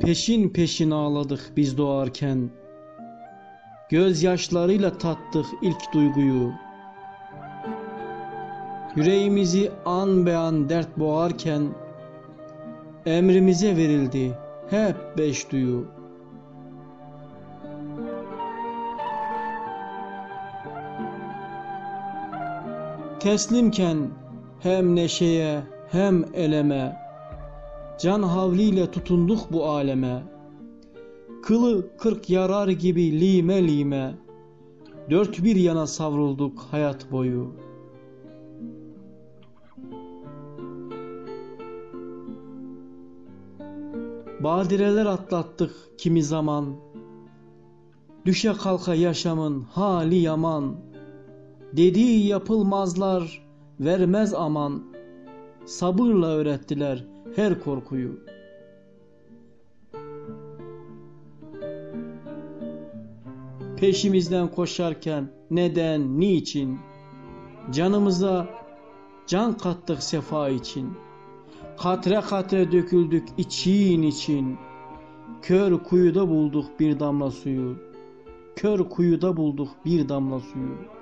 Peşin peşin ağladık biz doğarken. Gözyaşlarıyla tattık ilk duyguyu. Yüreğimizi an be an dert boğarken emrimize verildi hep beş duyu. Teslimken hem neşeye hem eleme Can havliyle tutunduk bu aleme. Kılı kırk yarar gibi lime lime Dört bir yana savrulduk hayat boyu. Badireler atlattık kimi zaman. Düşe kalka yaşamın hali yaman. Dediği yapılmazlar vermez aman Sabırla öğrettiler her korkuyu. Peşimizden koşarken neden, niçin? Canımıza can kattık sefa için. Katre katre döküldük için için. Kör kuyuda bulduk bir damla suyu. Kör kuyuda bulduk bir damla suyu